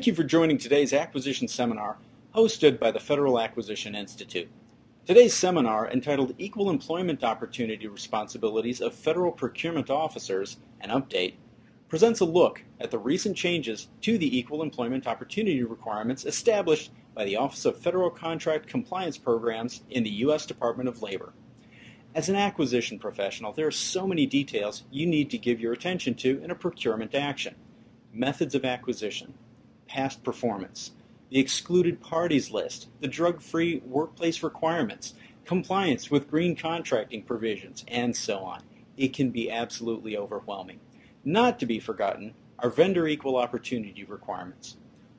Thank you for joining today's acquisition seminar hosted by the Federal Acquisition Institute. Today's seminar, entitled Equal Employment Opportunity Responsibilities of Federal Procurement Officers, an update, presents a look at the recent changes to the equal employment opportunity requirements established by the Office of Federal Contract Compliance Programs in the U.S. Department of Labor. As an acquisition professional, there are so many details you need to give your attention to in a procurement action. Methods of acquisition, past performance, the excluded parties list, the drug-free workplace requirements, compliance with green contracting provisions, and so on. It can be absolutely overwhelming. Not to be forgotten are vendor equal opportunity requirements.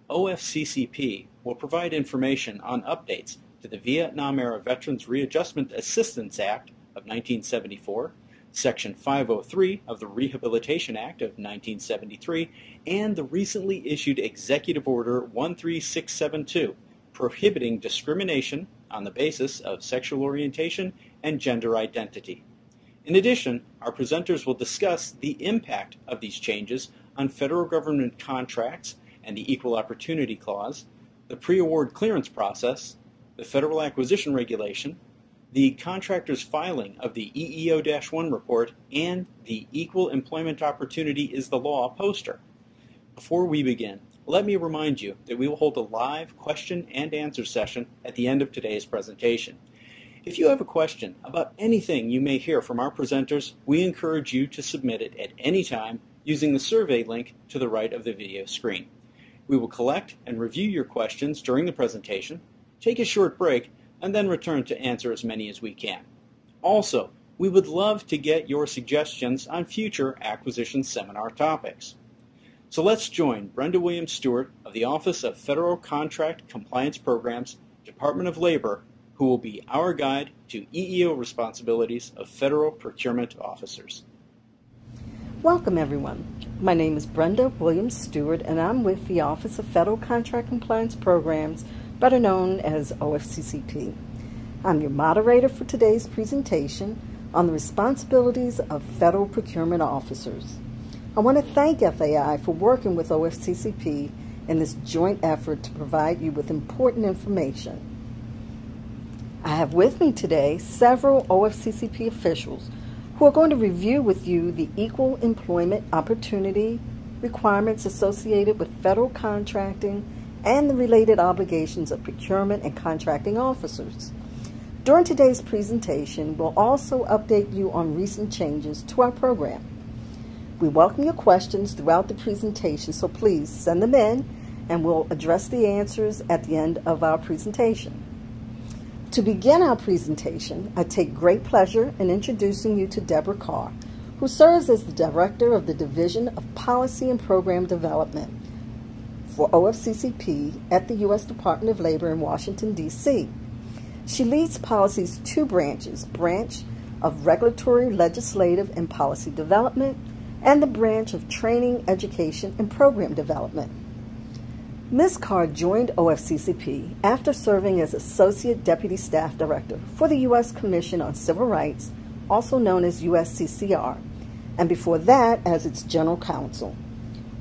OFCCP will provide information on updates to the Vietnam-era Veterans Readjustment Assistance Act of 1974, Section 503 of the Rehabilitation Act of 1973, and the recently issued Executive Order 13672, prohibiting discrimination on the basis of sexual orientation and gender identity. In addition, our presenters will discuss the impact of these changes on federal government contracts and the Equal Opportunity Clause, the pre-award clearance process, the Federal Acquisition Regulation, the contractor's filing of the EEO-1 report, and the Equal Employment Opportunity is the Law poster. Before we begin, let me remind you that we will hold a live question and answer session at the end of today's presentation. If you have a question about anything you may hear from our presenters, we encourage you to submit it at any time using the survey link to the right of the video screen. We will collect and review your questions during the presentation, take a short break, and then return to answer as many as we can. Also, we would love to get your suggestions on future acquisition seminar topics. So let's join Brenda Williams Stewart of the Office of Federal Contract Compliance Programs, Department of Labor, who will be our guide to EEO responsibilities of federal procurement officers. Welcome, everyone. My name is Brenda Williams Stewart, and I'm with the Office of Federal Contract Compliance Programs better known as OFCCP. I'm your moderator for today's presentation on the responsibilities of federal procurement officers. I want to thank FAI for working with OFCCP in this joint effort to provide you with important information. I have with me today several OFCCP officials who are going to review with you the equal employment opportunity requirements associated with federal contracting and the related obligations of procurement and contracting officers. During today's presentation, we'll also update you on recent changes to our program. We welcome your questions throughout the presentation, so please send them in and we'll address the answers at the end of our presentation. To begin our presentation, I take great pleasure in introducing you to Debra Carr, who serves as the Director of the Division of Policy and Program Development for OFCCP at the U.S. Department of Labor in Washington, D.C. She leads policy's two branches, branch of regulatory, legislative, and policy development, and the branch of training, education, and program development. Ms. Carr joined OFCCP after serving as Associate Deputy Staff Director for the U.S. Commission on Civil Rights, also known as USCCR, and before that as its General Counsel.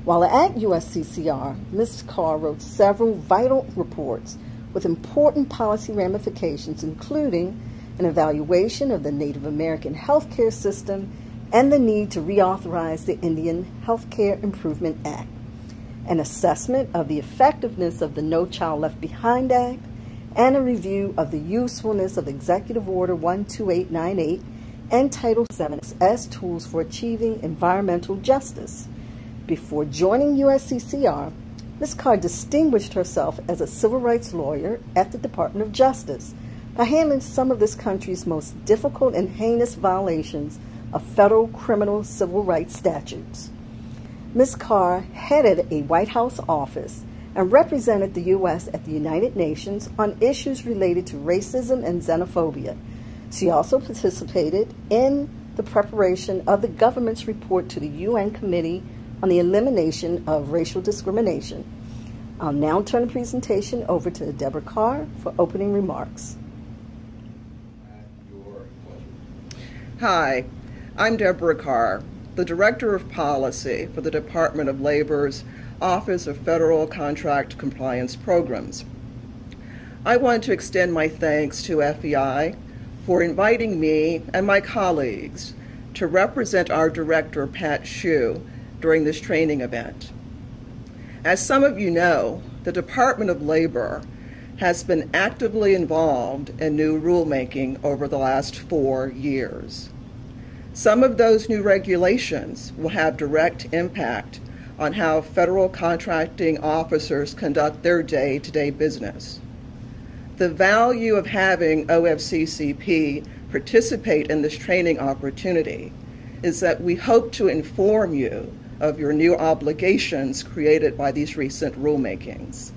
While at USCCR, Ms. Carr wrote several vital reports with important policy ramifications, including an evaluation of the Native American healthcare system and the need to reauthorize the Indian Healthcare Improvement Act, an assessment of the effectiveness of the No Child Left Behind Act, and a review of the usefulness of Executive Order 12898 and Title VII as tools for achieving environmental justice. Before joining USCCR, Ms. Carr distinguished herself as a civil rights lawyer at the Department of Justice by handling some of this country's most difficult and heinous violations of federal criminal civil rights statutes. Ms. Carr headed a White House office and represented the U.S. at the United Nations on issues related to racism and xenophobia. She also participated in the preparation of the government's report to the UN Committee on the elimination of racial discrimination. I'll now turn the presentation over to Debra Carr for opening remarks. Hi, I'm Debra Carr, the Director of Policy for the Department of Labor's Office of Federal Contract Compliance Programs. I want to extend my thanks to FAI for inviting me and my colleagues to represent our director, Pat Shiu, during this training event. As some of you know, the Department of Labor has been actively involved in new rulemaking over the last four years. Some of those new regulations will have direct impact on how federal contracting officers conduct their day to day business. The value of having OFCCP participate in this training opportunity is that we hope to inform you of your new obligations created by these recent rulemakings.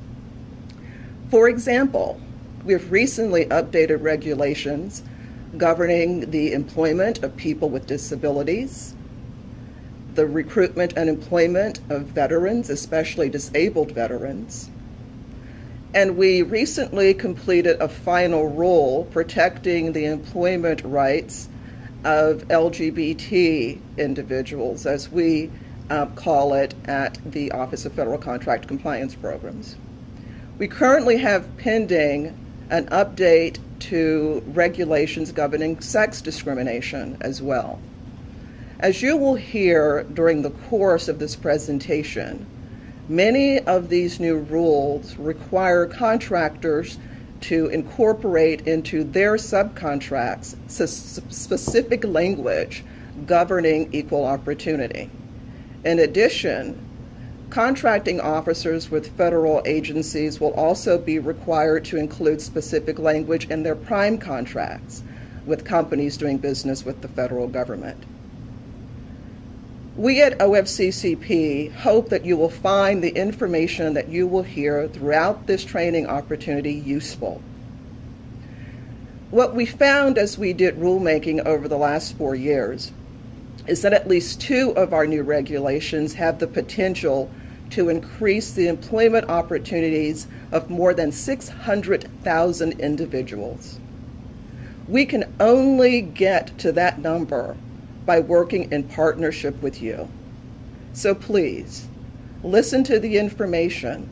For example, we have recently updated regulations governing the employment of people with disabilities, the recruitment and employment of veterans, especially disabled veterans. And we recently completed a final rule protecting the employment rights of LGBT individuals, as we uh, call it at the Office of Federal Contract Compliance Programs. We currently have pending an update to regulations governing sex discrimination as well. As you will hear during the course of this presentation, many of these new rules require contractors to incorporate into their subcontracts specific language governing equal opportunity. In addition, contracting officers with federal agencies will also be required to include specific language in their prime contracts with companies doing business with the federal government. We at OFCCP hope that you will find the information that you will hear throughout this training opportunity useful. What we found as we did rulemaking over the last four years is that at least two of our new regulations have the potential to increase the employment opportunities of more than 600,000 individuals. We can only get to that number by working in partnership with you. So please, listen to the information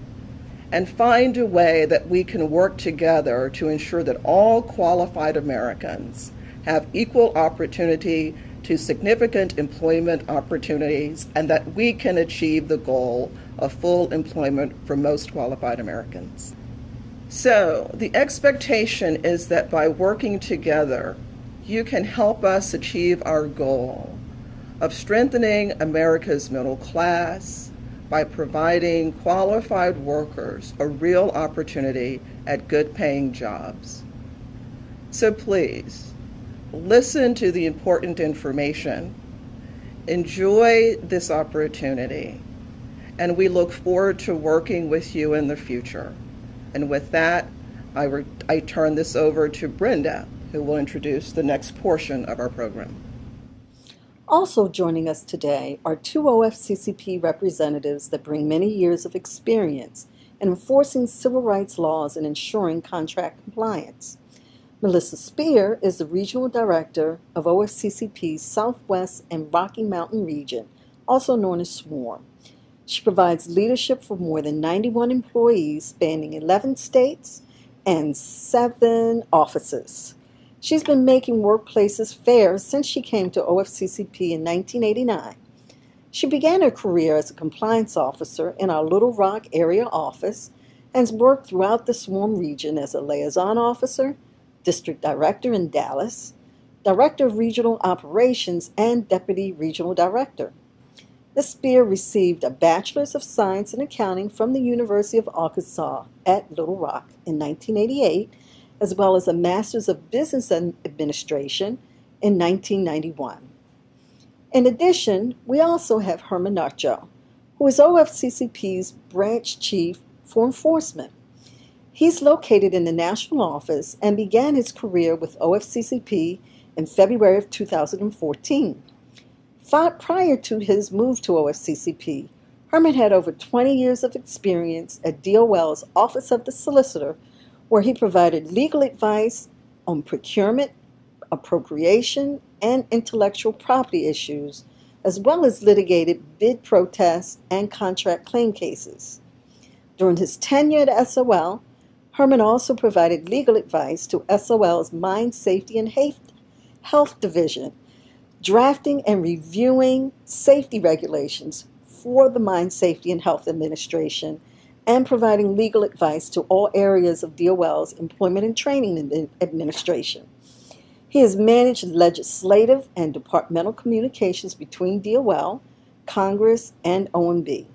and find a way that we can work together to ensure that all qualified Americans have equal opportunity to significant employment opportunities and that we can achieve the goal of full employment for most qualified Americans. So, the expectation is that by working together, you can help us achieve our goal of strengthening America's middle class by providing qualified workers a real opportunity at good paying jobs. So please, listen to the important information, enjoy this opportunity, and we look forward to working with you in the future. And with that, I, re- I turn this over to Brenda, who will introduce the next portion of our program. Also joining us today are two OFCCP representatives that bring many years of experience in enforcing civil rights laws and ensuring contract compliance. Melissa Speer is the Regional Director of OFCCP's Southwest and Rocky Mountain region, also known as SWARM. She provides leadership for more than 91 employees spanning 11 states and seven offices. She's been making workplaces fair since she came to OFCCP in 1989. She began her career as a compliance officer in our Little Rock area office and has worked throughout the SWARM region as a liaison officer, District Director in Dallas, Director of Regional Operations, and Deputy Regional Director. The Speer received a Bachelor's of Science in Accounting from the University of Arkansas at Little Rock in 1988, as well as a Master's of Business Administration in 1991. In addition, we also have Herman Nacho, who is OFCCP's branch chief for enforcement. He's located in the national office and began his career with OFCCP in February of 2014. Prior to his move to OFCCP, Herman had over 20 years of experience at DOL's Office of the Solicitor, where he provided legal advice on procurement, appropriation, and intellectual property issues as well as litigated bid protests and contract claim cases. During his tenure at SOL, Herman also provided legal advice to SOL's Mine Safety and Health Division, drafting and reviewing safety regulations for the Mine Safety and Health Administration and providing legal advice to all areas of DOL's Employment and Training Administration. He has managed legislative and departmental communications between DOL, Congress, and OMB.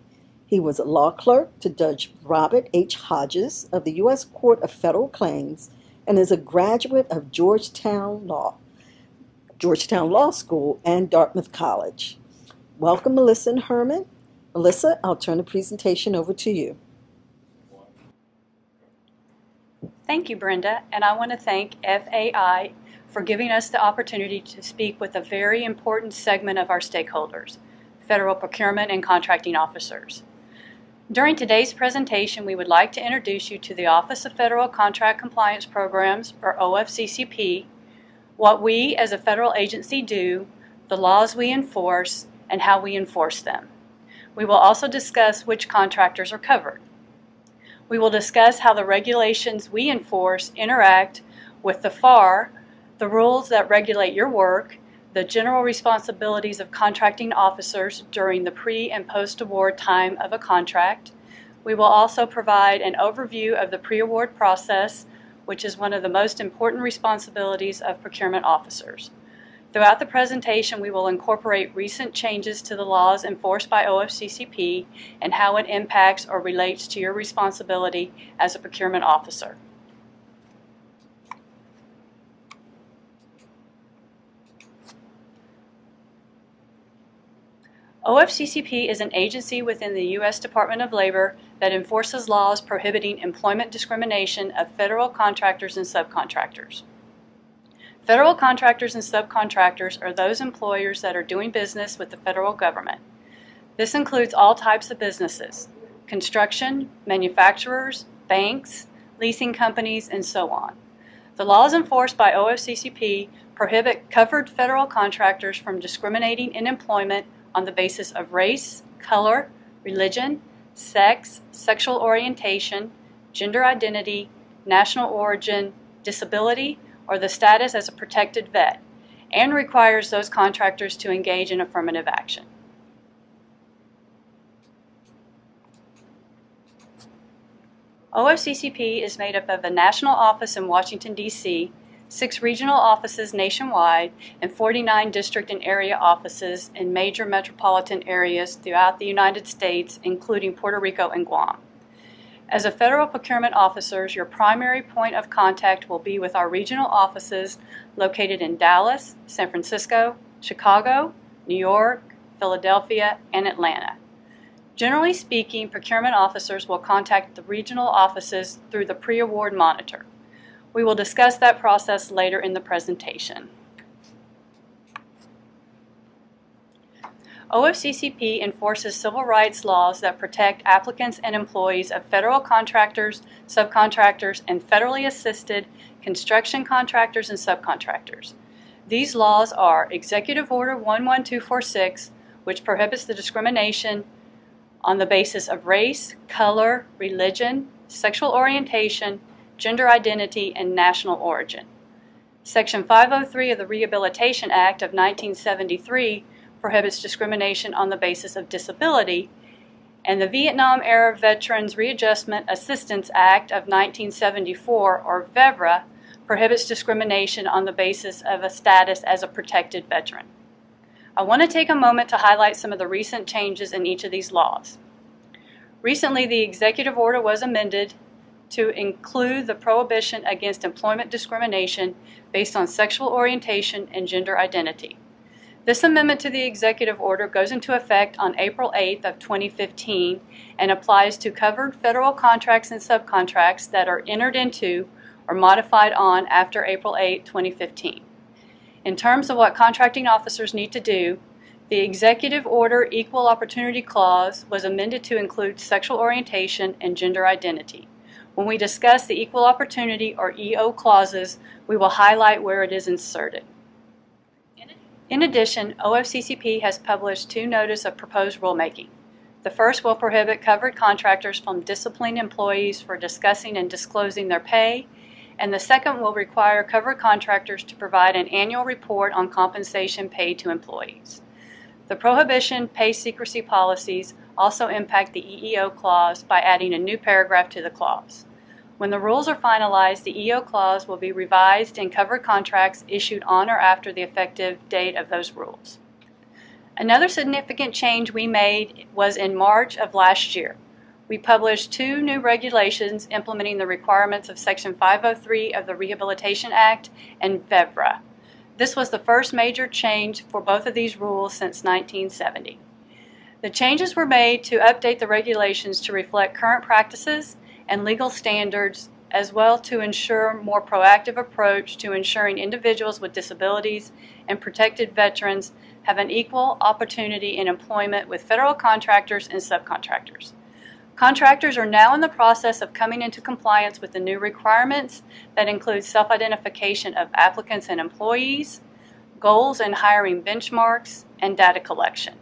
He was a law clerk to Judge Robert H. Hodges of the U.S. Court of Federal Claims and is a graduate of Georgetown Law, Georgetown Law School, and Dartmouth College. Welcome, Melissa and Herman. Melissa, I'll turn the presentation over to you. Thank you, Brenda, and I want to thank FAI for giving us the opportunity to speak with a very important segment of our stakeholders, federal procurement and contracting officers. During today's presentation, we would like to introduce you to the Office of Federal Contract Compliance Programs, or OFCCP, what we as a federal agency do, the laws we enforce, and how we enforce them. We will also discuss which contractors are covered. We will discuss how the regulations we enforce interact with the FAR, the rules that regulate your work, the general responsibilities of contracting officers during the pre and post award time of a contract. We will also provide an overview of the pre award process, which is one of the most important responsibilities of procurement officers. Throughout the presentation, we will incorporate recent changes to the laws enforced by OFCCP and how it impacts or relates to your responsibility as a procurement officer. OFCCP is an agency within the U.S. Department of Labor that enforces laws prohibiting employment discrimination of federal contractors and subcontractors. Federal contractors and subcontractors are those employers that are doing business with the federal government. This includes all types of businesses construction, manufacturers, banks, leasing companies, and so on. The laws enforced by OFCCP prohibit covered federal contractors from discriminating in employment on the basis of race, color, religion, sex, sexual orientation, gender identity, national origin, disability, or the status as a protected vet, and requires those contractors to engage in affirmative action. OFCCP is made up of a national office in Washington, D.C., six regional offices nationwide, and 49 district and area offices in major metropolitan areas throughout the United States, including Puerto Rico and Guam. As a federal procurement officer, your primary point of contact will be with our regional offices located in Dallas, San Francisco, Chicago, New York, Philadelphia, and Atlanta. Generally speaking, procurement officers will contact the regional offices through the pre-award monitor. We will discuss that process later in the presentation. OFCCP enforces civil rights laws that protect applicants and employees of federal contractors, subcontractors, and federally assisted construction contractors and subcontractors. These laws are Executive Order 11246, which prohibits the discrimination on the basis of race, color, religion, sexual orientation, gender identity, and national origin. Section 503 of the Rehabilitation Act of 1973 prohibits discrimination on the basis of disability, and the Vietnam Era Veterans Readjustment Assistance Act of 1974, or VEVRAA, prohibits discrimination on the basis of a status as a protected veteran. I want to take a moment to highlight some of the recent changes in each of these laws. Recently, the executive order was amended to include the prohibition against employment discrimination based on sexual orientation and gender identity. This amendment to the executive order goes into effect on April 8th of 2015 and applies to covered federal contracts and subcontracts that are entered into or modified on after April 8, 2015. In terms of what contracting officers need to do, the Executive Order Equal Opportunity Clause was amended to include sexual orientation and gender identity. When we discuss the Equal Opportunity or EO clauses, we will highlight where it is inserted. In addition, OFCCP has published two notices of proposed rulemaking. The first will prohibit covered contractors from disciplining employees for discussing and disclosing their pay, and the second will require covered contractors to provide an annual report on compensation paid to employees. The prohibition pay secrecy policies also impact the EEO clause by adding a new paragraph to the clause. When the rules are finalized, the EO clause will be revised in covered contracts issued on or after the effective date of those rules. Another significant change we made was in March of last year. We published two new regulations implementing the requirements of Section 503 of the Rehabilitation Act and VEVRAA. This was the first major change for both of these rules since 1970. The changes were made to update the regulations to reflect current practices and legal standards, as well to ensure more proactive approach to ensuring individuals with disabilities and protected veterans have an equal opportunity in employment with federal contractors and subcontractors. Contractors are now in the process of coming into compliance with the new requirements that include self identification of applicants and employees, goals and hiring benchmarks, and data collection.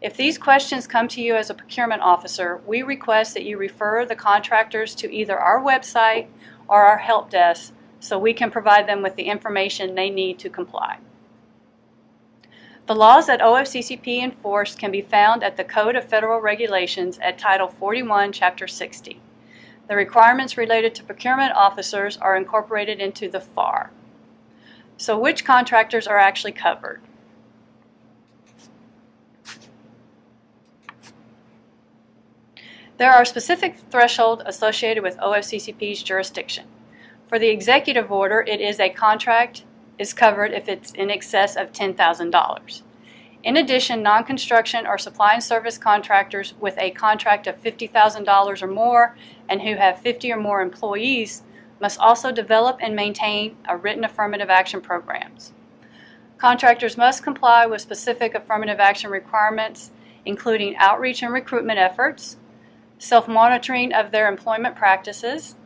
If these questions come to you as a procurement officer, we request that you refer the contractors to either our website or our help desk so we can provide them with the information they need to comply. The laws that OFCCP enforced can be found at the Code of Federal Regulations at Title 41, Chapter 60. The requirements related to procurement officers are incorporated into the FAR. So, which contractors are actually covered? There are specific thresholds associated with OFCCP's jurisdiction. For the executive order, it is a contract is covered if it's in excess of $10,000. In addition, non-construction or supply and service contractors with a contract of $50,000 or more and who have 50 or more employees must also develop and maintain a written affirmative action programs. Contractors must comply with specific affirmative action requirements, including outreach and recruitment efforts, self monitoring of their employment practices,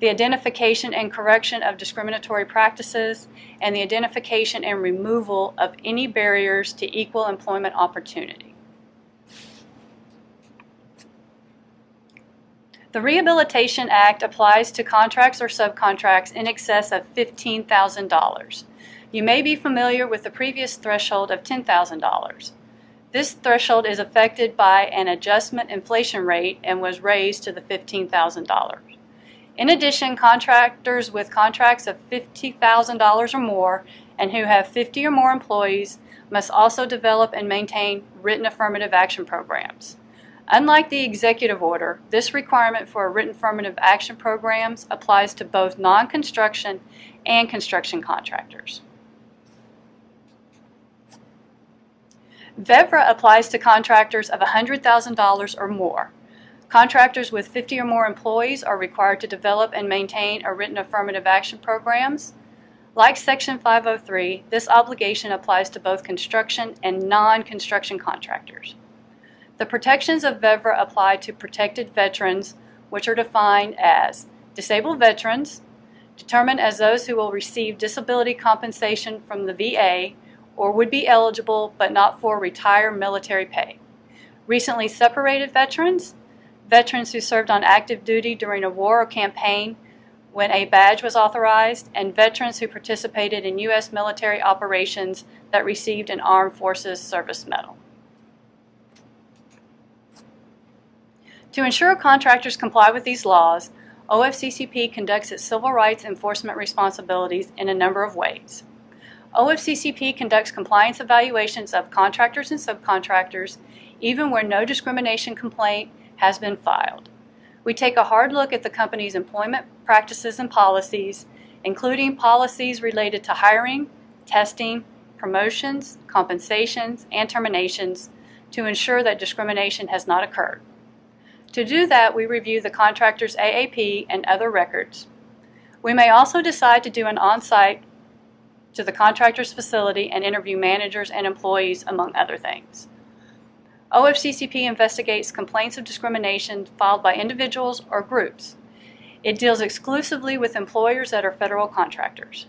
the identification and correction of discriminatory practices, and the identification and removal of any barriers to equal employment opportunity. The Rehabilitation Act applies to contracts or subcontracts in excess of $15,000. You may be familiar with the previous threshold of $10,000. This threshold is affected by an adjustment inflation rate and was raised to the $15,000. In addition, contractors with contracts of $50,000 or more and who have 50 or more employees must also develop and maintain written affirmative action programs. Unlike the executive order, this requirement for written affirmative action programs applies to both non construction and construction contractors. VEVRAA applies to contractors of $100,000 or more. Contractors with 50 or more employees are required to develop and maintain a written affirmative action programs. Like Section 503, this obligation applies to both construction and non-construction contractors. The protections of VEVRAA apply to protected veterans, which are defined as disabled veterans, determined as those who will receive disability compensation from the VA or would be eligible but not for retired military pay. Recently separated veterans, veterans who served on active duty during a war or campaign when a badge was authorized, and veterans who participated in U.S. military operations that received an Armed Forces Service Medal. To ensure contractors comply with these laws, OFCCP conducts its civil rights enforcement responsibilities in a number of ways. OFCCP conducts compliance evaluations of contractors and subcontractors, even where no discrimination complaint has been filed. We take a hard look at the company's employment practices and policies, including policies related to hiring, testing, promotions, compensations, and terminations to ensure that discrimination has not occurred. To do that, we review the contractor's AAP and other records. We may also decide to do an on site to the contractor's facility and interview managers and employees, among other things. OFCCP investigates complaints of discrimination filed by individuals or groups. It deals exclusively with employers that are federal contractors.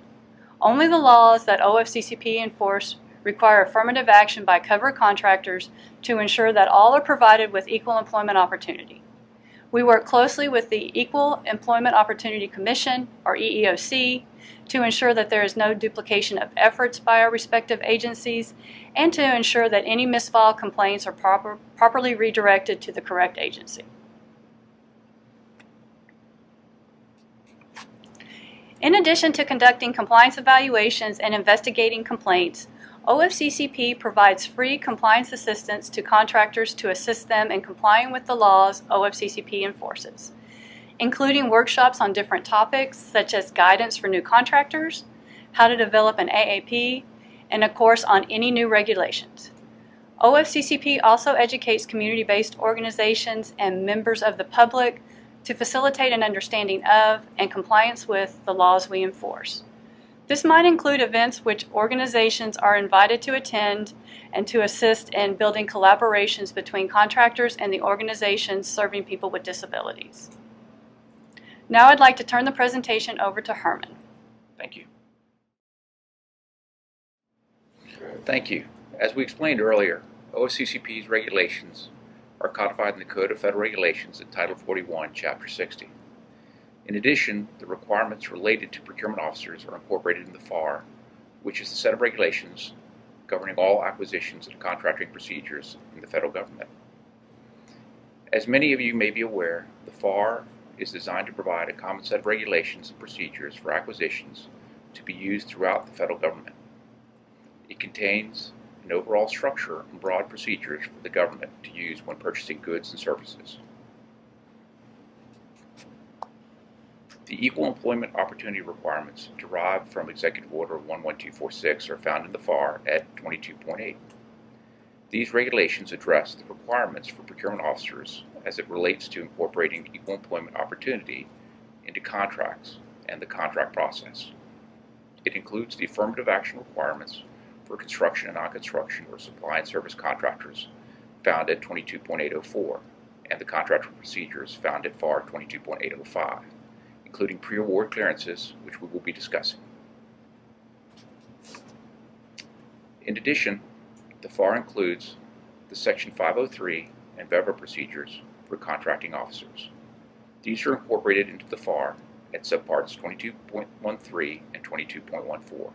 Only the laws that OFCCP enforce require affirmative action by covered contractors to ensure that all are provided with equal employment opportunity. We work closely with the Equal Employment Opportunity Commission, or EEOC, to ensure that there is no duplication of efforts by our respective agencies and to ensure that any misfiled complaints are proper, properly redirected to the correct agency. In addition to conducting compliance evaluations and investigating complaints, OFCCP provides free compliance assistance to contractors to assist them in complying with the laws OFCCP enforces, including workshops on different topics such as guidance for new contractors, how to develop an AAP, and a course on any new regulations. OFCCP also educates community based organizations and members of the public to facilitate an understanding of and compliance with the laws we enforce. This might include events which organizations are invited to attend and to assist in building collaborations between contractors and the organizations serving people with disabilities. Now I'd like to turn the presentation over to Herman. Thank you. Thank you. As we explained earlier, OFCCP's regulations are codified in the Code of Federal Regulations at Title 41, Chapter 60. In addition, the requirements related to procurement officers are incorporated in the FAR, which is the set of regulations governing all acquisitions and contracting procedures in the federal government. As many of you may be aware, the FAR is designed to provide a common set of regulations and procedures for acquisitions to be used throughout the federal government. It contains an overall structure and broad procedures for the government to use when purchasing goods and services. The equal employment opportunity requirements derived from Executive Order 11246 are found in the FAR at 22.8. These regulations address the requirements for procurement officers as it relates to incorporating equal employment opportunity into contracts and the contract process. It includes the affirmative action requirements for construction and non-construction or supply and service contractors found at 22.804 and the contractor procedures found at FAR 22.805 including pre-award clearances, which we will be discussing. In addition, the FAR includes the Section 503 and VEVRAA procedures for contracting officers. These are incorporated into the FAR at subparts 22.13 and 22.14.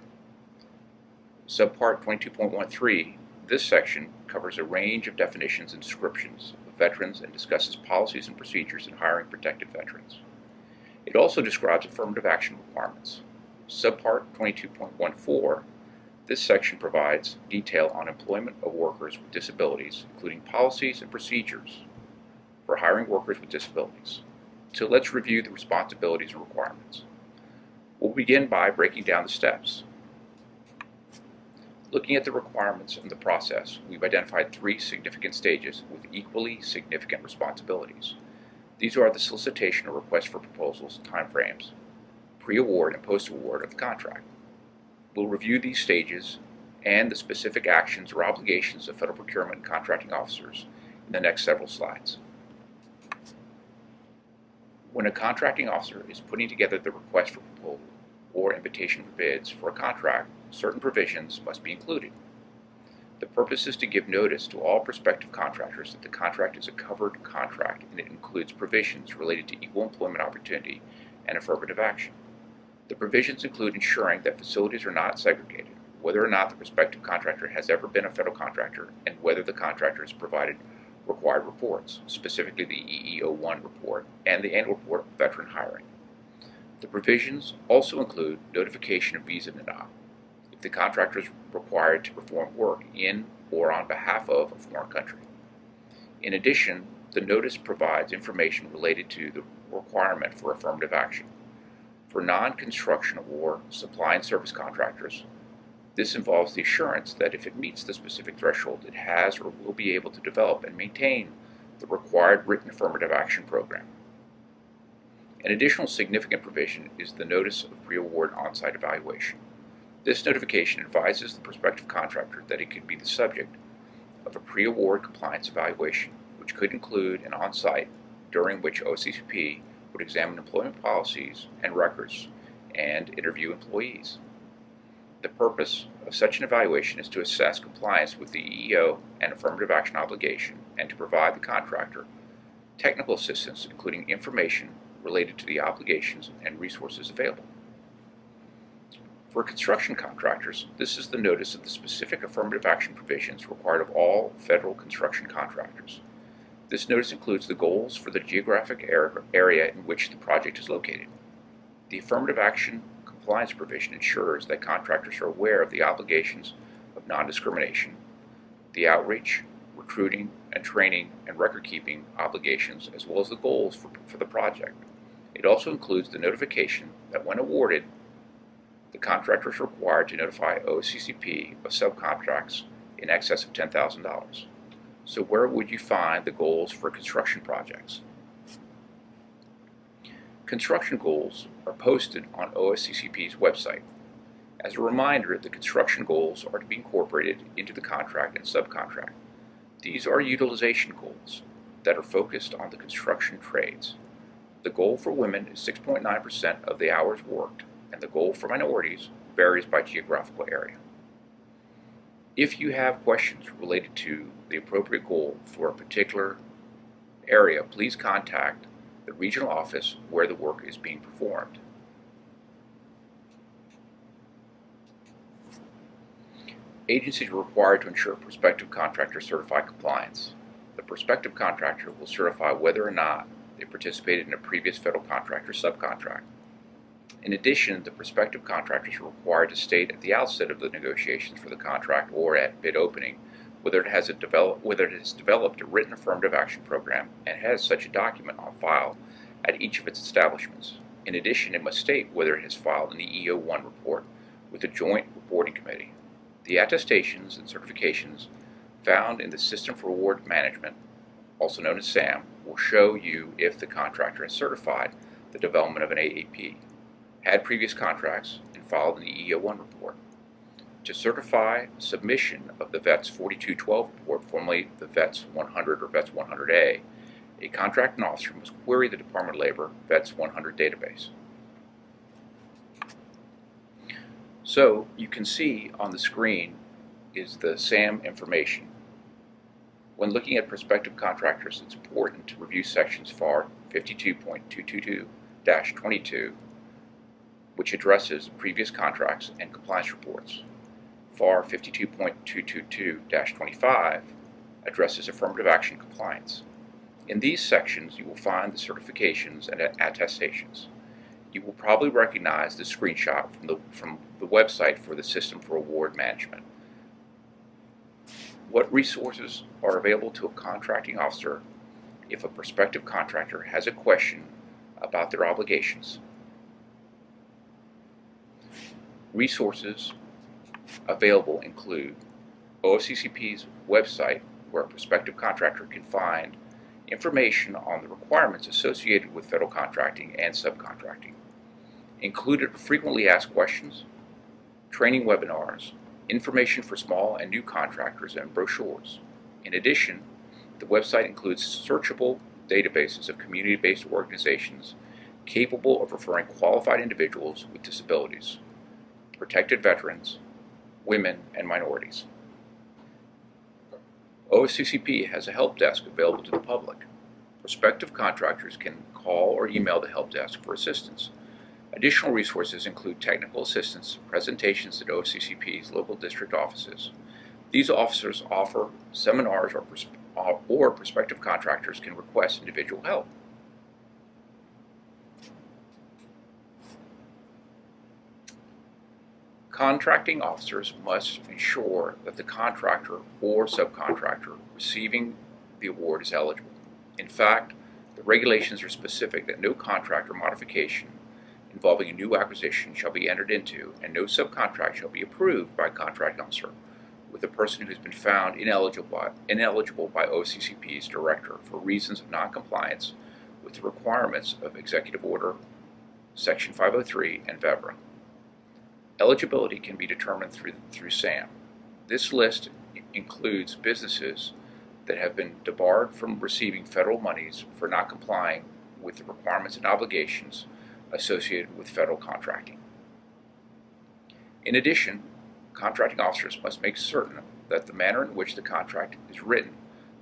Subpart 22.13, this section covers a range of definitions and descriptions of veterans and discusses policies and procedures in hiring protected veterans. It also describes affirmative action requirements. Subpart 22.14, this section provides detail on employment of workers with disabilities, including policies and procedures for hiring workers with disabilities. So let's review the responsibilities and requirements. We'll begin by breaking down the steps. Looking at the requirements and the process, we've identified three significant stages with equally significant responsibilities. These are the solicitation or request for proposals timeframes, pre-award and post-award of the contract. We'll review these stages and the specific actions or obligations of federal procurement and contracting officers in the next several slides. When a contracting officer is putting together the request for proposal or invitation for bids for a contract, certain provisions must be included. The purpose is to give notice to all prospective contractors that the contract is a covered contract and it includes provisions related to equal employment opportunity and affirmative action. The provisions include ensuring that facilities are not segregated, whether or not the prospective contractor has ever been a federal contractor, and whether the contractor has provided required reports, specifically the EEO1 report and the annual report of veteran hiring. The provisions also include notification of visa denial, the contractor is required to perform work in or on behalf of a foreign country. In addition, the notice provides information related to the requirement for affirmative action. For non-construction or supply and service contractors, this involves the assurance that if it meets the specific threshold, it has or will be able to develop and maintain the required written affirmative action program. An additional significant provision is the notice of pre-award on-site evaluation. This notification advises the prospective contractor that it could be the subject of a pre-award compliance evaluation, which could include an on-site during which OFCCP would examine employment policies and records and interview employees. The purpose of such an evaluation is to assess compliance with the EEO and affirmative action obligation and to provide the contractor technical assistance, including information related to the obligations and resources available. For construction contractors, this is the notice of the specific affirmative action provisions required of all federal construction contractors. This notice includes the goals for the geographic area in which the project is located. The affirmative action compliance provision ensures that contractors are aware of the obligations of non-discrimination, the outreach, recruiting, and training and record keeping obligations, as well as the goals for, for the project. It also includes the notification that when awarded, the contractor is required to notify OFCCP of subcontracts in excess of $10,000. So where would you find the goals for construction projects? Construction goals are posted on OFCCP's website. As a reminder, the construction goals are to be incorporated into the contract and subcontract. These are utilization goals that are focused on the construction trades. The goal for women is 6.9% of the hours worked, and the goal for minorities varies by geographical area. If you have questions related to the appropriate goal for a particular area, please contact the regional office where the work is being performed. Agencies are required to ensure prospective contractors certify compliance. The prospective contractor will certify whether or not they participated in a previous federal contract or subcontract. In addition, the prospective contractors are required to state at the outset of the negotiations for the contract or at bid opening whether it has develop, whether it has developed a written affirmative action program and has such a document on file at each of its establishments. In addition, it must state whether it has filed an EEO-1 report with the Joint Reporting Committee. The attestations and certifications found in the System for Award Management, also known as SAM, will show you if the contractor has certified the development of an AAP, had previous contracts, and filed an EEO-1 report to certify submission of the VETS 4212 report, formerly the VETS 100 or VETS 100A, a contracting officer must query the Department of Labor VETS 100 database. So you can see on the screen is the SAM information. When looking at prospective contractors, it's important to review sections FAR 52.222-22, which addresses previous contracts and compliance reports. FAR 52.222-25 addresses affirmative action compliance. In these sections, you will find the certifications and attestations. You will probably recognize the screenshot from the, from the website for the System for Award Management. What resources are available to a contracting officer if a prospective contractor has a question about their obligations? Resources available include OFCCP's website, where a prospective contractor can find information on the requirements associated with federal contracting and subcontracting. Included frequently asked questions, training webinars, information for small and new contractors, and brochures. In addition, the website includes searchable databases of community-based organizations capable of referring qualified individuals with disabilities, protected veterans, women, and minorities. OFCCP has a help desk available to the public. Prospective contractors can call or email the help desk for assistance. Additional resources include technical assistance, presentations at OFCCP's local district offices. These officers offer seminars or, or prospective contractors can request individual help. Contracting officers must ensure that the contractor or subcontractor receiving the award is eligible. In fact, the regulations are specific that no contract or modification involving a new acquisition shall be entered into, and no subcontract shall be approved by a contracting officer with a person who has been found ineligible by, ineligible by OCCP's director for reasons of noncompliance with the requirements of Executive Order Section 503 and VEVRAA. Eligibility can be determined through, through SAM. This list includes businesses that have been debarred from receiving federal monies for not complying with the requirements and obligations associated with federal contracting. In addition, contracting officers must make certain that the manner in which the contract is written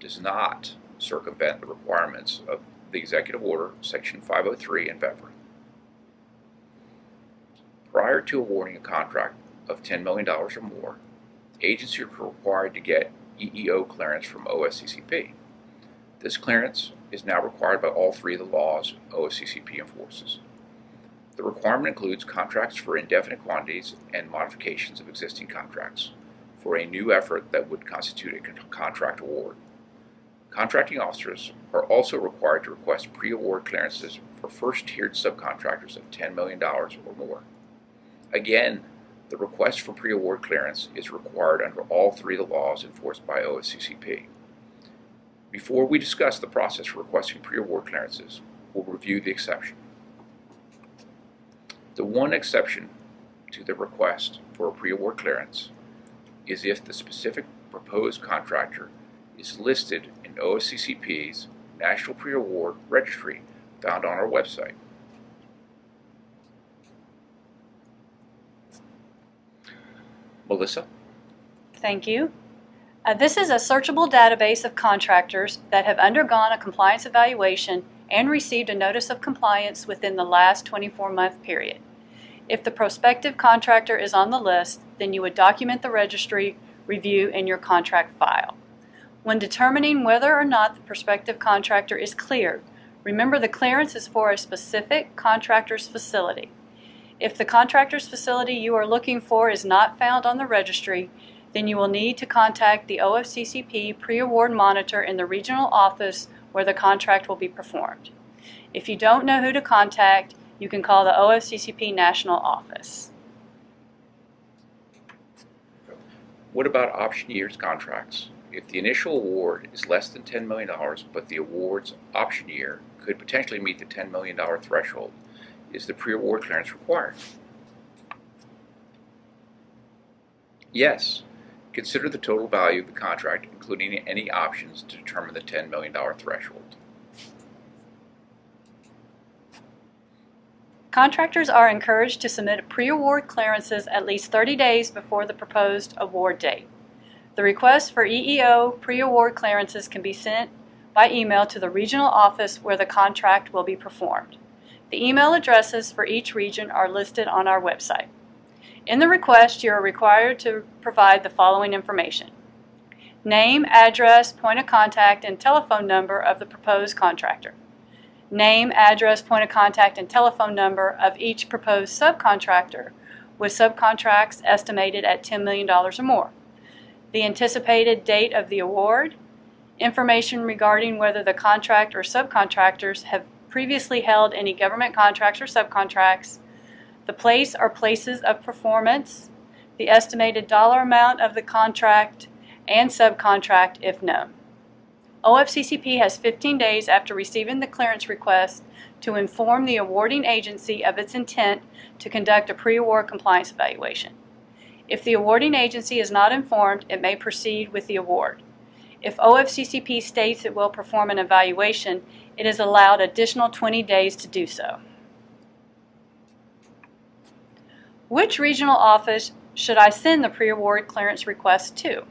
does not circumvent the requirements of the Executive Order, Section 503, and VEVRAA. Prior to awarding a contract of $10 million or more, agencies are required to get EEO clearance from OFCCP. This clearance is now required by all three of the laws OFCCP enforces. The requirement includes contracts for indefinite quantities and modifications of existing contracts for a new effort that would constitute a contract award. Contracting officers are also required to request pre-award clearances for first-tiered subcontractors of $10 million or more. Again, the request for pre-award clearance is required under all three of the laws enforced by OFCCP. Before we discuss the process for requesting pre-award clearances, we'll review the exception. The one exception to the request for a pre-award clearance is if the specific proposed contractor is listed in OFCCP's National Pre-Award Registry found on our website. Melissa? Thank you. Uh, this is a searchable database of contractors that have undergone a compliance evaluation and received a notice of compliance within the last 24 month period. If the prospective contractor is on the list, then you would document the registry review in your contract file. When determining whether or not the prospective contractor is cleared, remember the clearance is for a specific contractor's facility. If the contractor's facility you are looking for is not found on the registry, then you will need to contact the OFCCP pre-award monitor in the regional office where the contract will be performed. If you don't know who to contact, you can call the OFCCP national office. What about option years contracts? If the initial award is less than $10 million, but the award's option year could potentially meet the $10 million threshold, is the pre-award clearance required? Yes. Consider the total value of the contract, including any options, to determine the $10 million threshold. Contractors are encouraged to submit pre-award clearances at least 30 days before the proposed award date. The request for EEO pre-award clearances can be sent by email to the regional office where the contract will be performed. The email addresses for each region are listed on our website. In the request, you are required to provide the following information. Name, address, point of contact, and telephone number of the proposed contractor. Name, address, point of contact, and telephone number of each proposed subcontractor with subcontracts estimated at $10 million or more. The anticipated date of the award, information regarding whether the contract or subcontractors have previously held any government contracts or subcontracts, the place or places of performance, the estimated dollar amount of the contract, and subcontract if known. OFCCP has 15 days after receiving the clearance request to inform the awarding agency of its intent to conduct a pre-award compliance evaluation. If the awarding agency is not informed, it may proceed with the award. If OFCCP states it will perform an evaluation, it is allowed additional 20 days to do so. Which regional office should I send the pre-award clearance request to?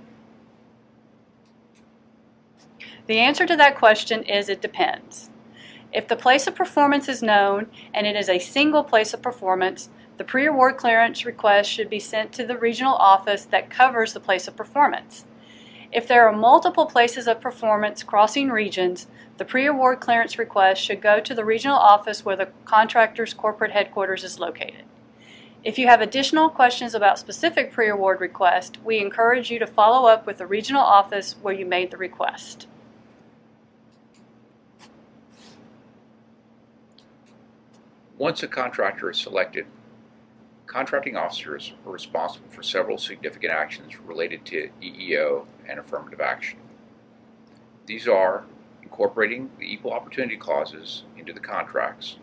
The answer to that question is it depends. If the place of performance is known and it is a single place of performance, the pre-award clearance request should be sent to the regional office that covers the place of performance. If there are multiple places of performance crossing regions, the pre-award clearance request should go to the regional office where the contractor's corporate headquarters is located. If you have additional questions about specific pre-award request, we encourage you to follow up with the regional office where you made the request. Once a contractor is selected, contracting officers are responsible for several significant actions related to EEO and affirmative action. These are incorporating the equal opportunity clauses into the contracts,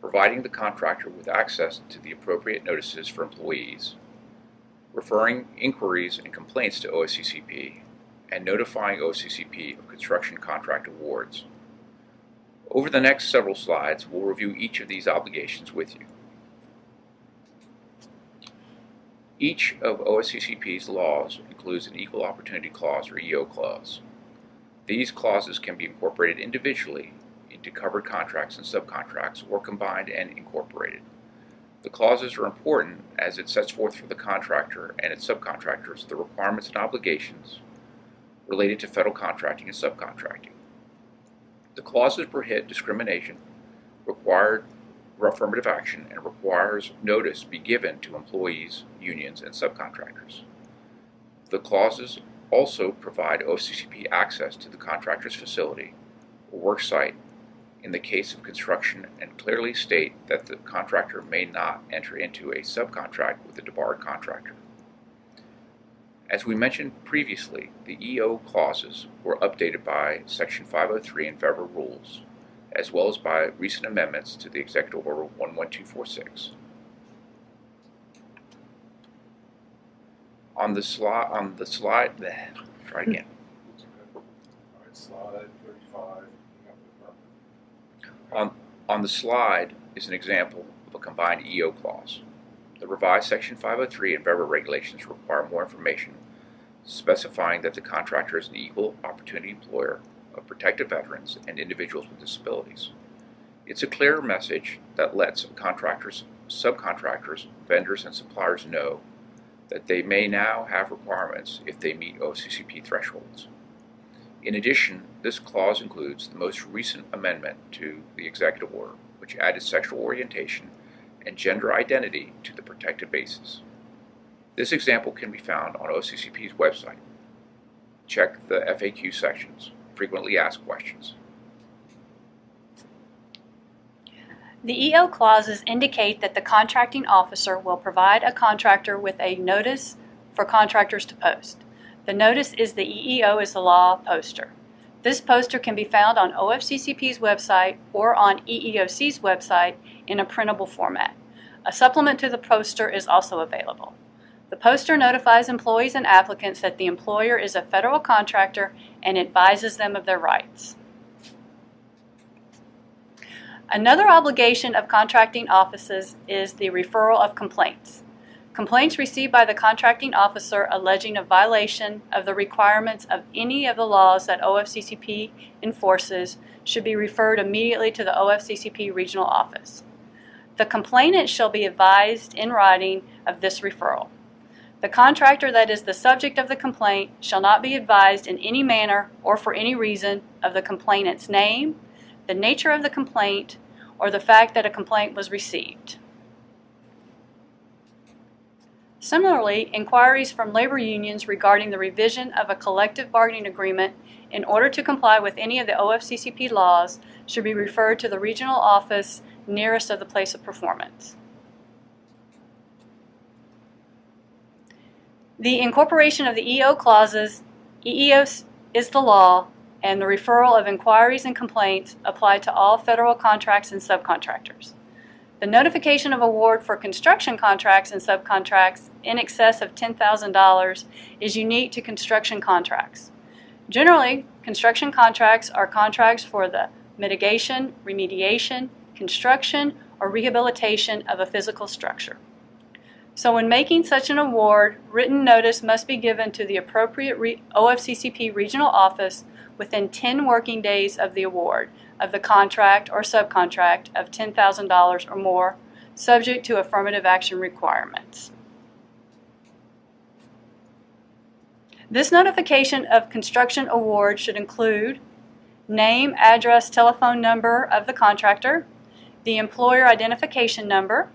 providing the contractor with access to the appropriate notices for employees, referring inquiries and complaints to OFCCP, and notifying OFCCP of construction contract awards. Over the next several slides, we'll review each of these obligations with you. Each of OFCCP's laws includes an Equal Opportunity Clause or EO clause. These clauses can be incorporated individually into covered contracts and subcontracts or combined and incorporated. The clauses are important as it sets forth for the contractor and its subcontractors the requirements and obligations related to federal contracting and subcontracting. The clauses prohibit discrimination, require affirmative action, and requires notice be given to employees, unions, and subcontractors. The clauses also provide OFCCP access to the contractor's facility or work site in the case of construction and clearly state that the contractor may not enter into a subcontract with a debarred contractor. As we mentioned previously, the EO clauses were updated by Section 503 and VEVRAA Rules, as well as by recent amendments to the Executive Order 11246. On the slide, on the slide, try again. Slide. On, on the slide is an example of a combined EO clause. The revised Section 503 and VEVRAA regulations require more information specifying that the contractor is an equal opportunity employer of protected veterans and individuals with disabilities. It's a clear message that lets contractors, subcontractors, vendors, and suppliers know that they may now have requirements if they meet OFCCP thresholds. In addition, this clause includes the most recent amendment to the executive order, which added sexual orientation and gender identity to the protected bases. This example can be found on OFCCP's website. Check the FAQ sections, frequently asked questions. The EO clauses indicate that the contracting officer will provide a contractor with a notice for contractors to post. The notice is the EEO is the law poster. This poster can be found on OFCCP's website or on EEOC's website in a printable format. A supplement to the poster is also available. The poster notifies employees and applicants that the employer is a federal contractor and advises them of their rights. Another obligation of contracting offices is the referral of complaints. Complaints received by the contracting officer alleging a violation of the requirements of any of the laws that OFCCP enforces should be referred immediately to the OFCCP regional office. The complainant shall be advised in writing of this referral. The contractor that is the subject of the complaint shall not be advised in any manner or for any reason of the complainant's name, the nature of the complaint, or the fact that a complaint was received. Similarly, inquiries from labor unions regarding the revision of a collective bargaining agreement in order to comply with any of the OFCCP laws should be referred to the regional office nearest of the place of performance. The incorporation of the EO clauses, EEO is the law, and the referral of inquiries and complaints apply to all federal contracts and subcontractors. The notification of award for construction contracts and subcontracts in excess of $10,000 is unique to construction contracts. Generally, construction contracts are contracts for the mitigation, remediation, construction, or rehabilitation of a physical structure. So when making such an award, written notice must be given to the appropriate OFCCP regional office within 10 working days of the award of the contract or subcontract of $10,000 or more, subject to affirmative action requirements. This notification of construction award should include name, address, telephone number of the contractor, the employer identification number,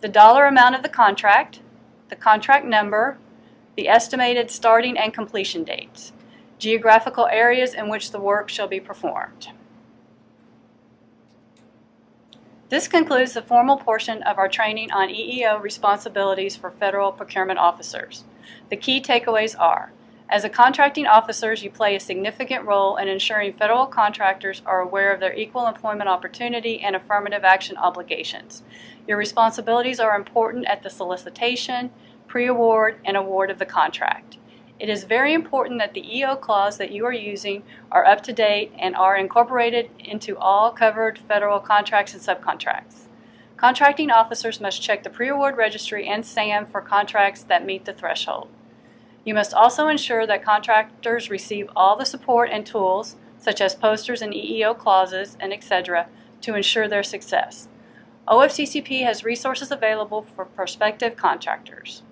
the dollar amount of the contract, the contract number, the estimated starting and completion dates, geographical areas in which the work shall be performed. This concludes the formal portion of our training on EEO responsibilities for federal procurement officers. The key takeaways are as a contracting officers, you play a significant role in ensuring federal contractors are aware of their equal employment opportunity and affirmative action obligations. Your responsibilities are important at the solicitation, pre-award, and award of the contract. It is very important that the EO clause that you are using are up to date and are incorporated into all covered federal contracts and subcontracts. Contracting officers must check the pre-award registry and SAM for contracts that meet the threshold. You must also ensure that contractors receive all the support and tools, such as posters and EEO clauses and etc., to ensure their success. OFCCP has resources available for prospective contractors.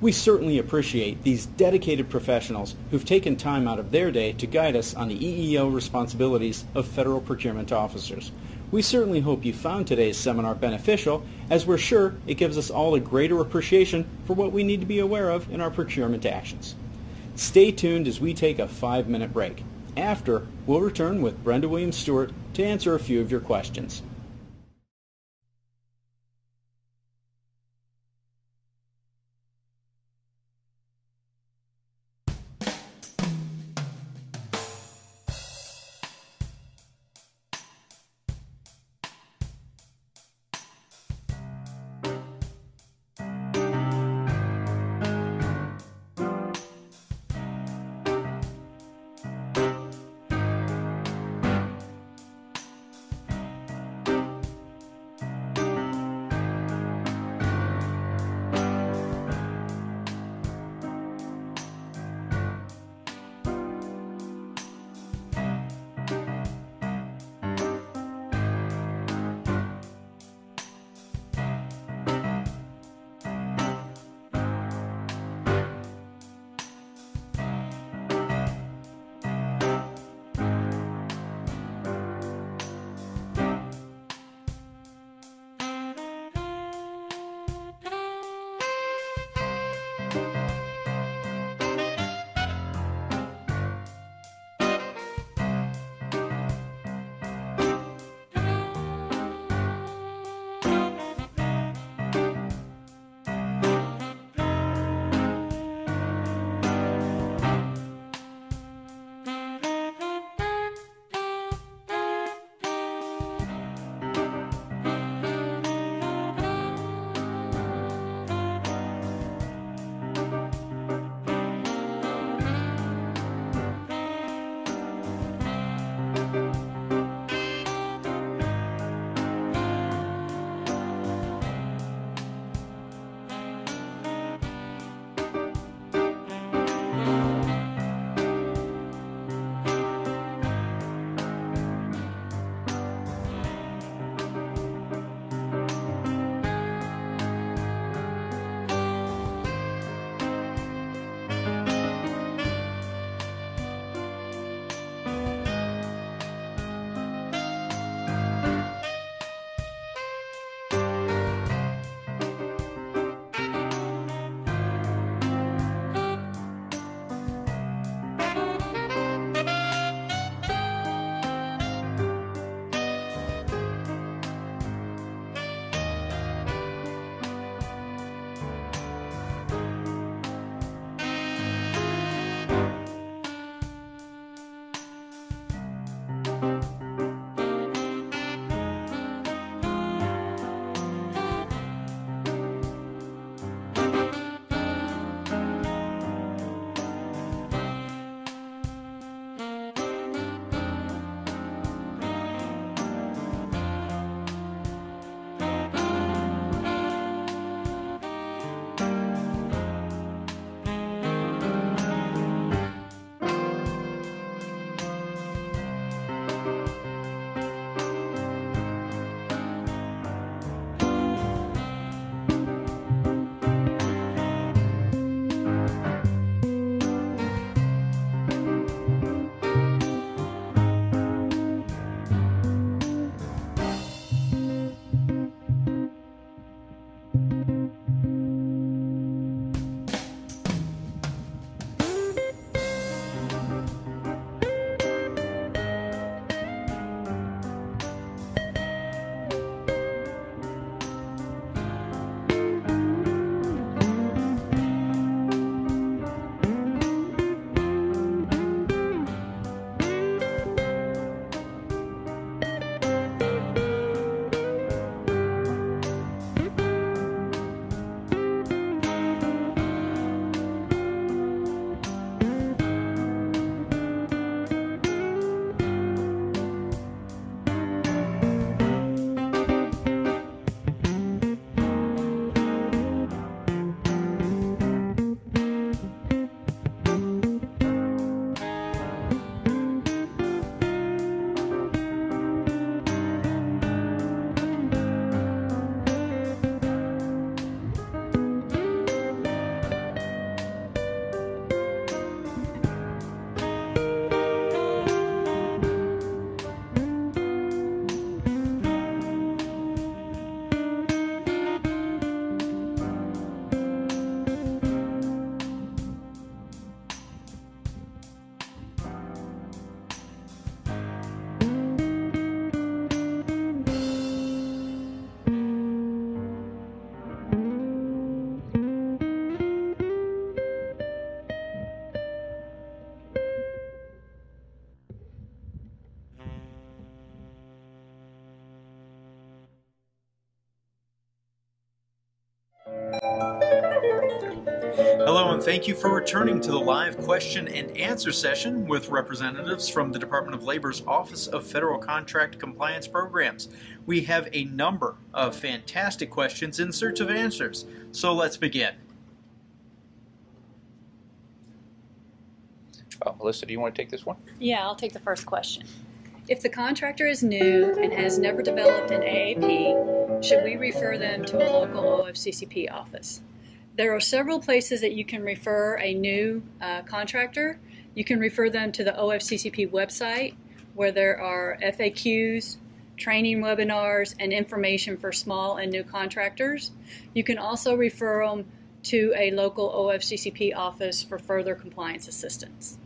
We certainly appreciate these dedicated professionals who've taken time out of their day to guide us on the EEO responsibilities of federal procurement officers. We certainly hope you found today's seminar beneficial, as we're sure it gives us all a greater appreciation for what we need to be aware of in our procurement actions. Stay tuned as we take a five-minute break. After, we'll return with Brenda Williams Stewart to answer a few of your questions. Thank you for returning to the live question and answer session with representatives from the Department of Labor's Office of Federal Contract Compliance Programs. We have a number of fantastic questions in search of answers, so let's begin. Uh, Melissa, do you want to take this one? Yeah, I'll take the first question. If the contractor is new and has never developed an AAP, should we refer them to a local OFCCP office? There are several places that you can refer a new uh, contractor. You can refer them to the OFCCP website where there are FAQs, training webinars, and information for small and new contractors. You can also refer them to a local OFCCP office for further compliance assistance.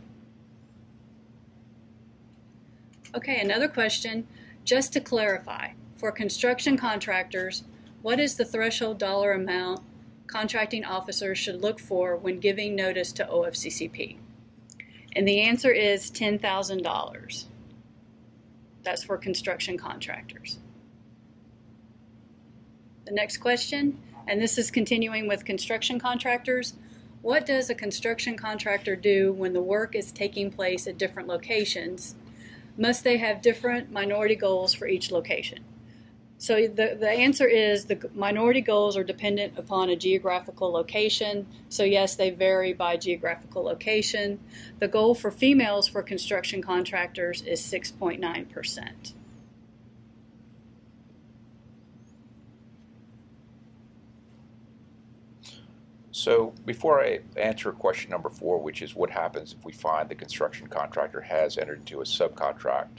Okay, another question. Just to clarify, for construction contractors, what is the threshold dollar amount contracting officers should look for when giving notice to OFCCP? And the answer is $10,000. That's for construction contractors. The next question, and this is continuing with construction contractors. What does a construction contractor do when the work is taking place at different locations? Must they have different minority goals for each location? So the, the answer is the minority goals are dependent upon a geographical location. So yes, they vary by geographical location. The goal for females for construction contractors is 6.9%. So before I answer question number four, which is what happens if we find the construction contractor has entered into a subcontract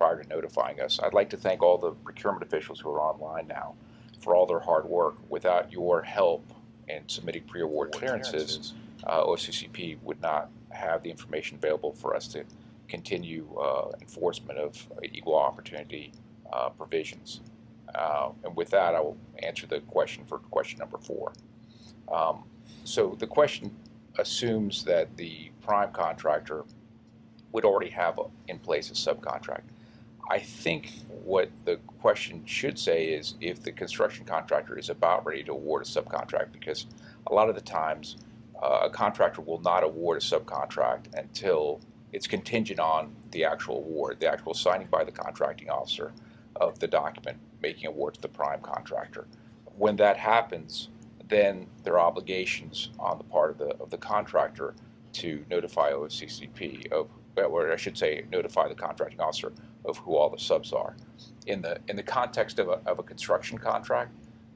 prior to notifying us, I'd like to thank all the procurement officials who are online now for all their hard work. Without your help in submitting pre-award clearances, uh, OFCCP would not have the information available for us to continue uh, enforcement of equal opportunity uh, provisions. Uh, and with that, I will answer the question for question number four. Um, so the question assumes that the prime contractor would already have in place a subcontract. I think what the question should say is if the construction contractor is about ready to award a subcontract, because a lot of the times uh, a contractor will not award a subcontract until it's contingent on the actual award, the actual signing by the contracting officer of the document making award to the prime contractor. When that happens, then there are obligations on the part of the of the contractor to notify OFCCP of, or I should say, notify the contracting officer of who all the subs are. In the in the context of a, of a construction contract,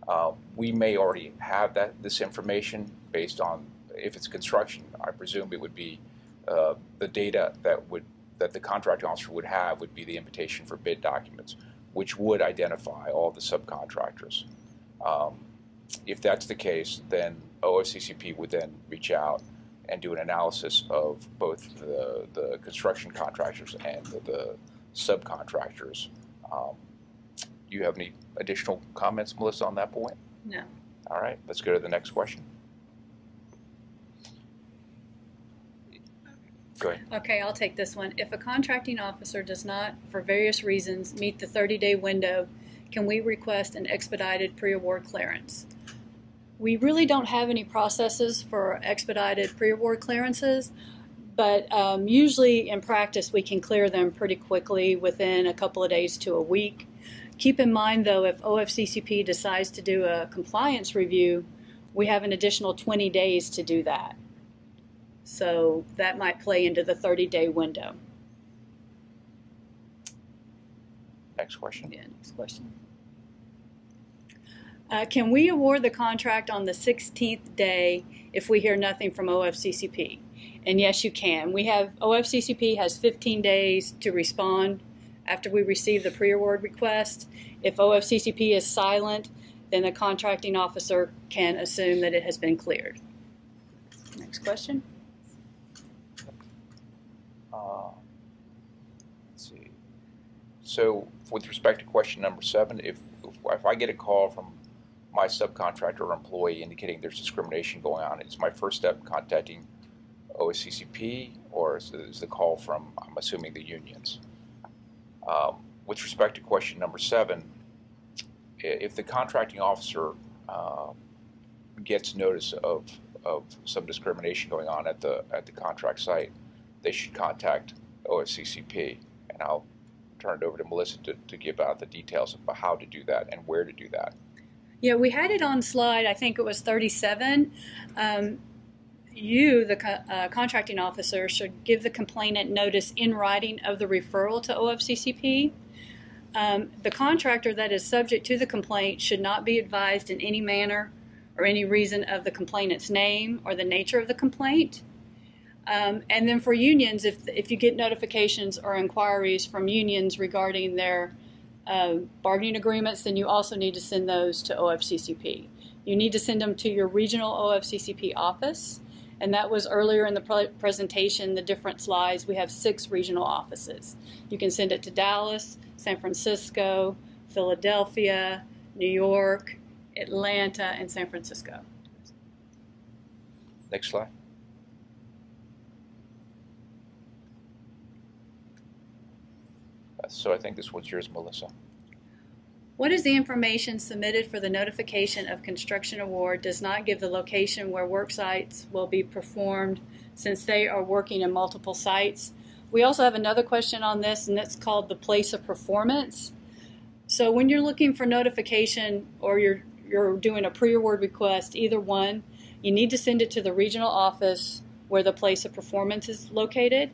uh, we may already have that this information based on if it's construction. I presume it would be uh, the data that would that the contracting officer would have would be the invitation for bid documents, which would identify all the subcontractors. Um, if that's the case, then OFCCP would then reach out and do an analysis of both the, the construction contractors and the, the subcontractors. Um, do you have any additional comments, Melissa, on that point? No. All right, let's go to the next question. Go ahead. Okay, I'll take this one. If a contracting officer does not, for various reasons, meet the 30 day window, can we request an expedited pre award clearance? We really don't have any processes for expedited pre award clearances, but um, usually in practice we can clear them pretty quickly within a couple of days to a week. Keep in mind though, if OFCCP decides to do a compliance review, we have an additional 20 days to do that. So that might play into the 30 day window. Next question. Yeah, next question. Uh, can we award the contract on the 16th day if we hear nothing from OFCCP? And yes, you can. We have OFCCP has 15 days to respond after we receive the pre-award request. If OFCCP is silent, then the contracting officer can assume that it has been cleared. Next question. Uh, let's see. So, with respect to question number seven, if if I get a call from my subcontractor or employee indicating there's discrimination going on, it's my first step contacting OFCCP or is, the call from, I'm assuming, the unions? Um, with respect to question number seven, if the contracting officer uh, gets notice of of some discrimination going on at the at the contract site, they should contact OFCCP. and I'll turn it over to Melissa to, to give out the details about how to do that and where to do that. Yeah, we had it on slide, I think it was 37. Um, you, the uh, contracting officer, should give the complainant notice in writing of the referral to OFCCP. Um, the contractor that is subject to the complaint should not be advised in any manner or any reason of the complainant's name or the nature of the complaint. Um, and then for unions, if, if you get notifications or inquiries from unions regarding their uh, bargaining agreements, then you also need to send those to OFCCP. You need to send them to your regional OFCCP office. And that was earlier in the pre- presentation, the different slides. We have six regional offices. You can send it to Dallas, San Francisco, Philadelphia, New York, Atlanta, and San Francisco. Next slide. Uh, so I think this one's yours, Melissa. What is the information submitted for the notification of construction award does not give the location where work sites will be performed since they are working in multiple sites. We also have another question on this, and it's called the place of performance. So when you're looking for notification or you're you're doing a pre-award request, either one, you need to send it to the regional office where the place of performance is located.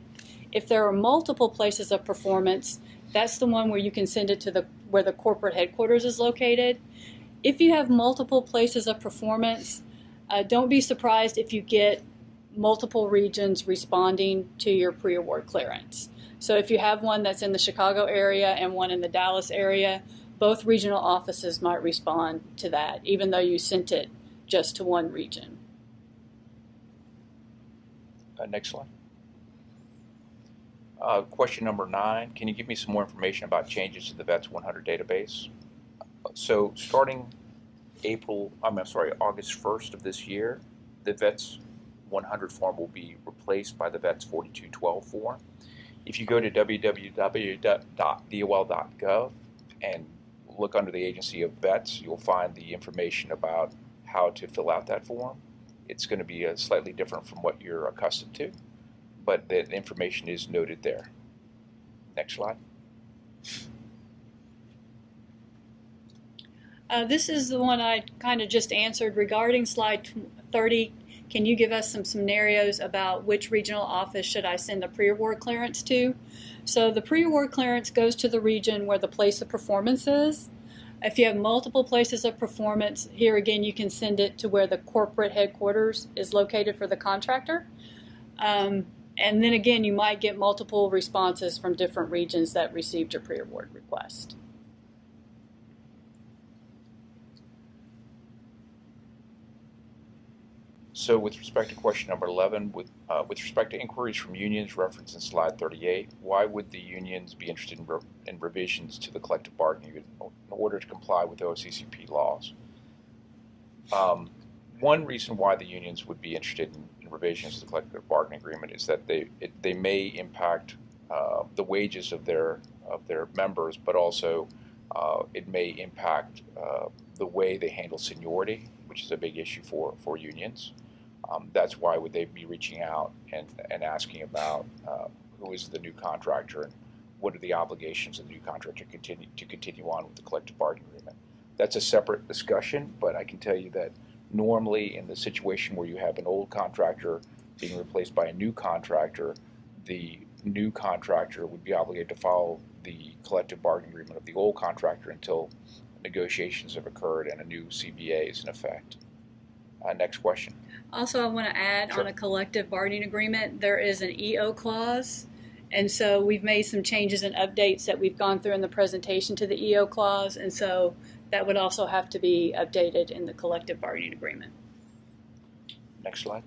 If there are multiple places of performance, that's the one where you can send it to the where the corporate headquarters is located. If you have multiple places of performance, uh, don't be surprised if you get multiple regions responding to your pre-award clearance. So if you have one that's in the Chicago area and one in the Dallas area, both regional offices might respond to that, even though you sent it just to one region. Uh, next slide. Uh, question number nine, can you give me some more information about changes to the VETS 100 database? So starting April, I'm sorry, August 1st of this year, the VETS 100 form will be replaced by the VETS 4212 form. If you go to www.dol.gov and look under the agency of VETS, you'll find the information about how to fill out that form. It's going to be uh, slightly different from what you're accustomed to but the information is noted there. Next slide. Uh, this is the one I kind of just answered regarding slide 30. Can you give us some scenarios about which regional office should I send the pre-award clearance to? So the pre-award clearance goes to the region where the place of performance is. If you have multiple places of performance, here again you can send it to where the corporate headquarters is located for the contractor. Um, and then again, you might get multiple responses from different regions that received your pre-award request. So with respect to question number 11, with, uh, with respect to inquiries from unions referenced in slide 38, why would the unions be interested in, re in revisions to the collective bargaining in order to comply with OFCCP laws? Um, one reason why the unions would be interested in revisions to the collective bargaining agreement is that they it, they may impact uh, the wages of their of their members, but also uh, it may impact uh, the way they handle seniority, which is a big issue for for unions. Um, that's why would they be reaching out and and asking about uh, who is the new contractor and what are the obligations of the new contractor continue to continue on with the collective bargaining agreement. That's a separate discussion, but I can tell you that normally in the situation where you have an old contractor being replaced by a new contractor, the new contractor would be obligated to follow the collective bargaining agreement of the old contractor until negotiations have occurred and a new CBA is in effect. Uh, next question. Also, I want to add sure. on a collective bargaining agreement, there is an EO clause. And so we've made some changes and updates that we've gone through in the presentation to the EO clause. And so that would also have to be updated in the collective bargaining agreement. Next slide.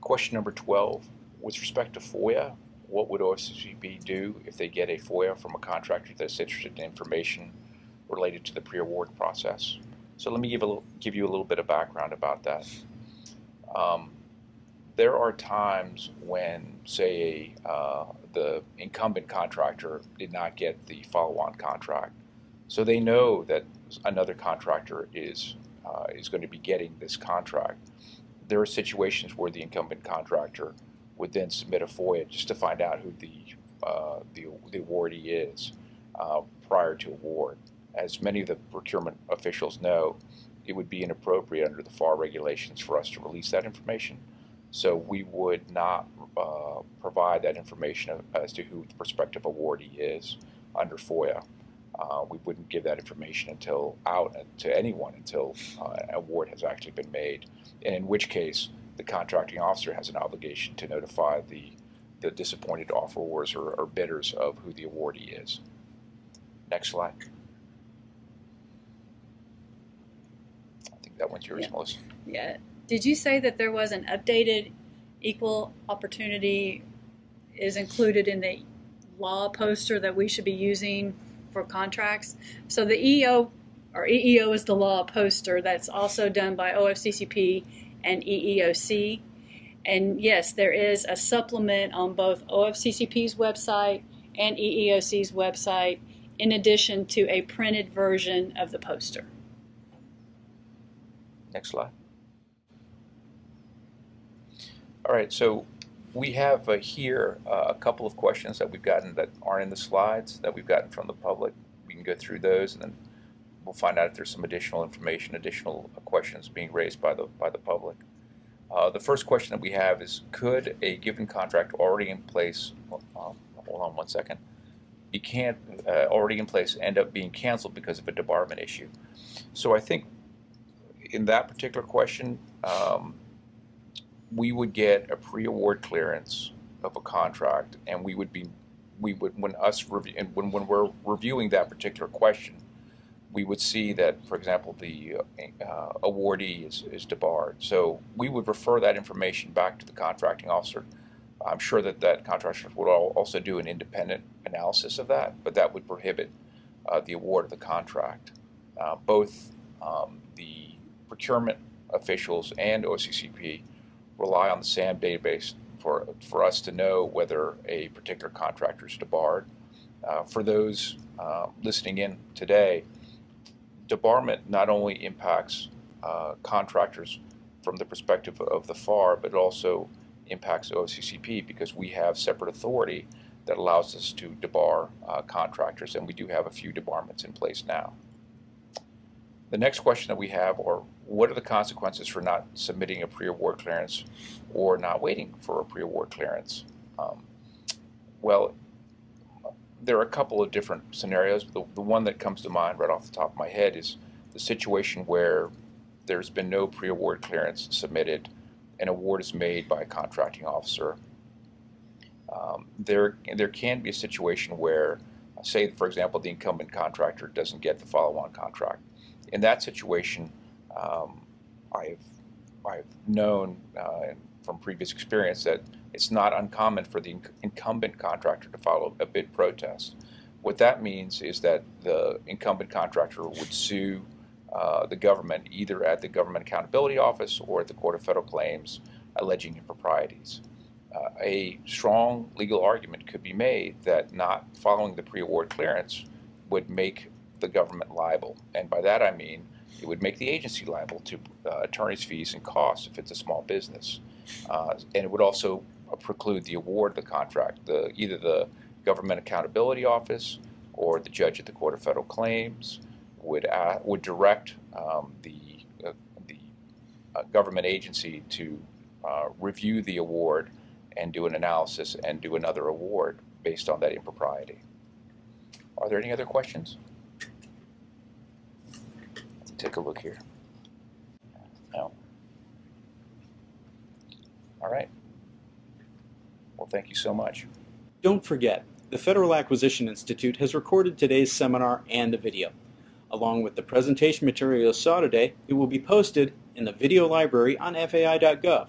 Question number 12. With respect to FOIA, what would OFCCP do if they get a FOIA from a contractor that's interested in information related to the pre-award process? So let me give, a give you a little bit of background about that. Um, there are times when, say, uh, the incumbent contractor did not get the follow-on contract, so they know that another contractor is uh, is going to be getting this contract. There are situations where the incumbent contractor would then submit a FOIA just to find out who the uh, the, the awardee is uh, prior to award. As many of the procurement officials know, it would be inappropriate under the FAR regulations for us to release that information. So we would not uh, provide that information as to who the prospective awardee is under FOIA. Uh, we wouldn't give that information until out to anyone until uh, an award has actually been made, and in which case the contracting officer has an obligation to notify the the disappointed offerors or, or bidders of who the awardee is. Next slide. I think that one's yours, Yeah. Melissa. Yeah. Did you say that there was an updated equal opportunity is included in the law poster that we should be using for contracts? So the EEO or EEO is the law poster that's also done by OFCCP and EEOC. And yes, there is a supplement on both OFCCP's website and EEOC's website, in addition to a printed version of the poster. Next slide. All right, so we have uh, here uh, a couple of questions that we've gotten that aren't in the slides that we've gotten from the public. We can go through those and then we'll find out if there's some additional information, additional uh, questions being raised by the by the public. Uh, the first question that we have is: Could a given contract already in place? Um, hold on one second. You can't uh, already in place end up being canceled because of a debarment issue. So I think in that particular question, um, we would get a pre-award clearance of a contract, and we would be, we would when us review, and when when we're reviewing that particular question, we would see that, for example, the uh, awardee is, is debarred. So we would refer that information back to the contracting officer. I'm sure that that contractor would al- also do an independent analysis of that, but that would prohibit uh, the award of the contract. Uh, both um, the procurement officials and OFCCP rely on the SAM database for, for us to know whether a particular contractor is debarred. Uh, for those uh, listening in today, debarment not only impacts uh, contractors from the perspective of the FAR, but it also impacts OFCCP because we have separate authority that allows us to debar uh, contractors, and we do have a few debarments in place now. The next question that we have are what are the consequences for not submitting a pre-award clearance or not waiting for a pre-award clearance? Um, well, there are a couple of different scenarios. The, the one that comes to mind right off the top of my head is the situation where there's been no pre-award clearance submitted, an award is made by a contracting officer. Um, there, there can be a situation where, say, for example, the incumbent contractor doesn't get the follow-on contract. In that situation, um, I've, I've known uh, from previous experience that it's not uncommon for the inc- incumbent contractor to file a bid protest. What that means is that the incumbent contractor would sue uh, the government either at the Government Accountability Office or at the Court of Federal Claims alleging improprieties. Uh, a strong legal argument could be made that not following the pre-award clearance would make the government liable. And by that I mean it would make the agency liable to uh, attorney's fees and costs if it's a small business. Uh, and it would also preclude the award of the contract. The, either the Government Accountability Office or the judge at the Court of Federal Claims would, uh, would direct um, the, uh, the uh, government agency to uh, review the award and do an analysis and do another award based on that impropriety. Are there any other questions? Take a look here. No. All right. Well, thank you so much. Don't forget, the Federal Acquisition Institute has recorded today's seminar and a video. Along with the presentation material you saw today, it will be posted in the video library on FAI.gov.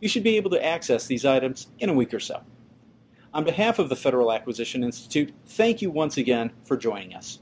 You should be able to access these items in a week or so. On behalf of the Federal Acquisition Institute, thank you once again for joining us.